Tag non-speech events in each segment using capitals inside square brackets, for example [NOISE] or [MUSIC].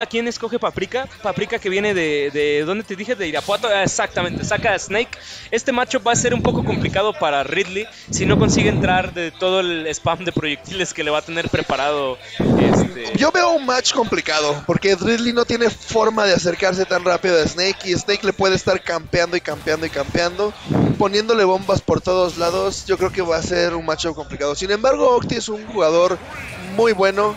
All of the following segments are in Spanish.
¿A quién escoge Paprika? Paprika que viene de, de ¿dónde te dije? De Irapuato. Exactamente, saca a Snake. Este matchup va a ser un poco complicado para Ridley si no consigue entrar de todo el spam de proyectiles que le va a tener preparado. Este... Yo veo un match complicado porque Ridley no tiene forma de acercarse tan rápido a Snake y Snake le puede estar campeando y campeando y campeando, poniéndole bombas por todos lados. Yo creo que va a ser un matchup complicado. Sin embargo, Octi es un jugador muy bueno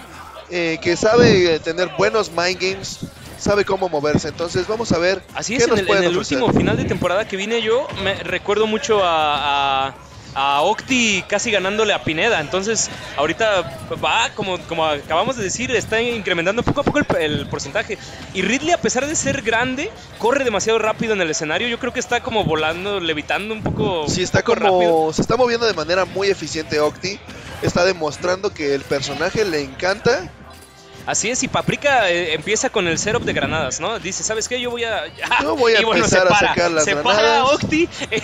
eh, que sabe tener buenos mind games, sabe cómo moverse. Entonces vamos a ver. Así qué es, en nos el, pueden en el último final de temporada que vine yo, me recuerdo mucho a, a, a Octi casi ganándole a Pineda. Entonces, ahorita va, como, como acabamos de decir, está incrementando poco a poco el, el porcentaje. Y Ridley, a pesar de ser grande, corre demasiado rápido en el escenario. Yo creo que está como volando, levitando un poco. Sí, está poco rápido. como. Se está moviendo de manera muy eficiente Octi. Está demostrando que el personaje le encanta. Así es, y Paprika eh, empieza con el setup de granadas, ¿no? Dice, ¿sabes qué? Yo voy a... [LAUGHS] Yo voy a y bueno, empezar se a para, sacar las se granadas. para Octi [LAUGHS] eh,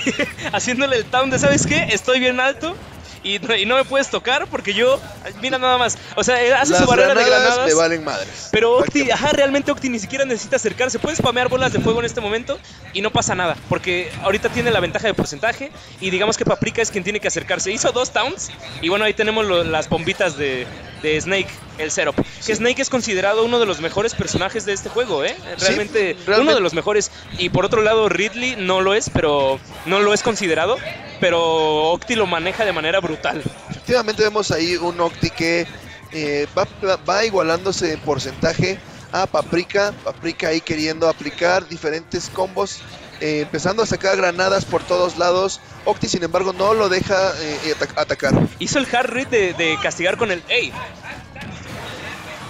haciéndole el town de, ¿sabes qué? Estoy bien alto y, no- y no me puedes tocar porque yo... Mira nada más. O sea, él hace Las su barrera de granadas me valen madres. Pero Octi, ajá, realmente Octi ni siquiera necesita acercarse. Puede spamear bolas de fuego en este momento y no pasa nada. Porque ahorita tiene la ventaja de porcentaje y digamos que Paprika es quien tiene que acercarse. Hizo dos towns y bueno, ahí tenemos lo- las bombitas de, de Snake, el setup. Que Snake es considerado uno de los mejores personajes de este juego, ¿eh? Realmente, realmente. uno de los mejores. Y por otro lado, Ridley no lo es, pero no lo es considerado. Pero Octi lo maneja de manera brutal. Efectivamente vemos ahí un Octi que eh, va, va igualándose en porcentaje a Paprika. Paprika ahí queriendo aplicar diferentes combos. eh, empezando a sacar granadas por todos lados. Octi, sin embargo, no lo deja eh, ata- atacar. Hizo el hard read de, de castigar con el ¡Ey!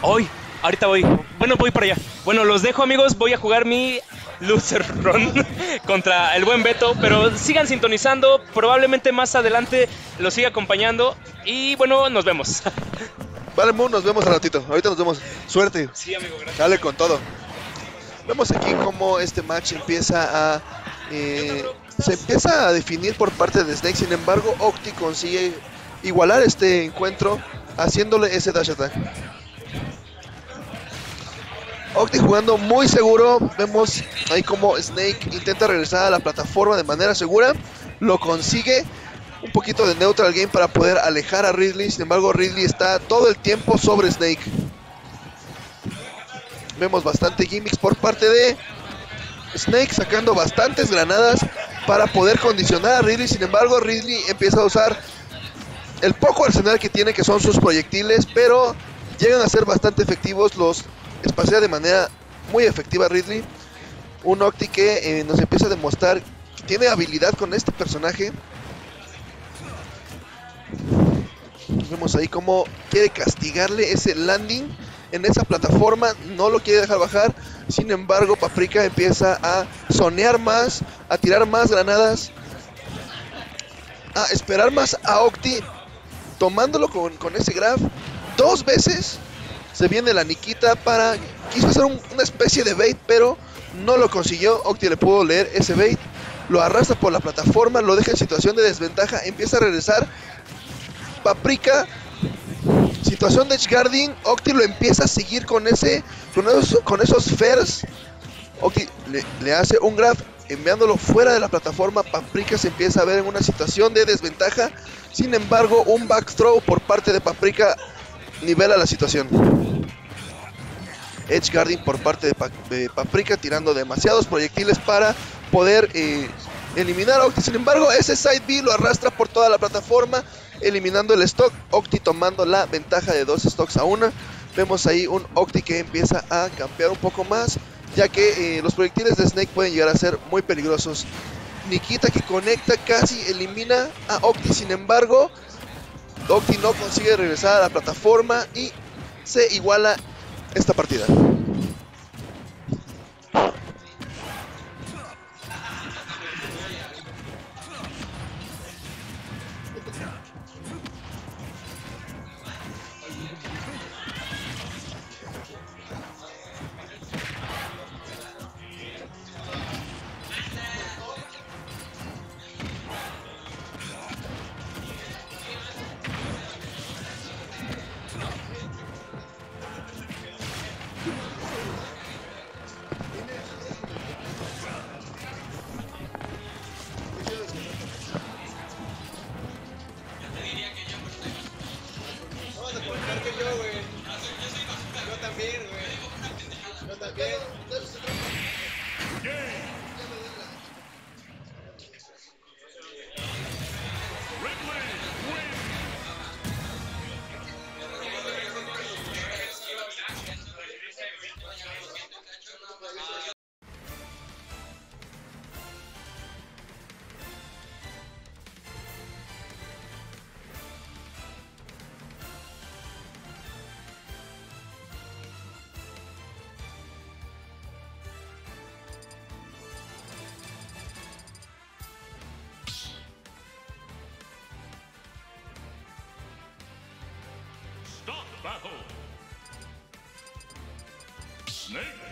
Hoy, ahorita voy. Bueno, voy para allá. Bueno, los dejo, amigos. Voy a jugar mi loser run contra el buen Beto. Pero sigan sintonizando. Probablemente más adelante los siga acompañando. Y bueno, nos vemos. Vale, Moon, nos vemos al ratito. Ahorita nos vemos. Suerte. Sí, amigo, gracias. Dale con todo. Vemos aquí cómo este match empieza a. eh, se empieza a definir por parte de Snake. Sin embargo, Octi consigue igualar este encuentro haciéndole ese dash attack. Octi jugando muy seguro. Vemos ahí como Snake intenta regresar a la plataforma de manera segura. Lo consigue. Un poquito de neutral game para poder alejar a Ridley. Sin embargo, Ridley está todo el tiempo sobre Snake. Vemos bastante gimmicks por parte de Snake sacando bastantes granadas para poder condicionar a Ridley. Sin embargo, Ridley empieza a usar el poco arsenal que tiene, que son sus proyectiles, pero llegan a ser bastante efectivos. Los espacea de manera muy efectiva Ridley. Un Octi que eh, nos empieza a demostrar que tiene habilidad con este personaje. Vemos ahí cómo quiere castigarle ese landing en esa plataforma, no lo quiere dejar bajar. Sin embargo, Paprika empieza a sonear más, a tirar más granadas, a esperar más a Octi, tomándolo con, con ese grab dos veces. Se viene la Nikita para. Quiso hacer un- una especie de bait, pero no lo consiguió. Octi le pudo leer ese bait. Lo arrastra por la plataforma, lo deja en situación de desventaja. Empieza a regresar. Paprika Situación de Edge Guarding, Octi lo empieza a seguir con ese con esos, con. Octi le, le hace un grab enviándolo fuera de la plataforma. Paprika se empieza a ver en una situación de desventaja. Sin embargo, un back throw por parte de Paprika nivela la situación. Edge Guarding por parte de, Pa- de Paprika tirando demasiados proyectiles para poder eh, eliminar a Octi. Sin embargo, ese side B lo arrastra por toda la plataforma, eliminando el stock. Octi tomando la ventaja de dos stocks a una. Vemos ahí un Octi que empieza a campear un poco más, ya que eh, los proyectiles de Snake pueden llegar a ser muy peligrosos. Nikita que conecta casi elimina a Octi, sin embargo, Octi no consigue regresar a la plataforma y se iguala esta partida. game. Snake!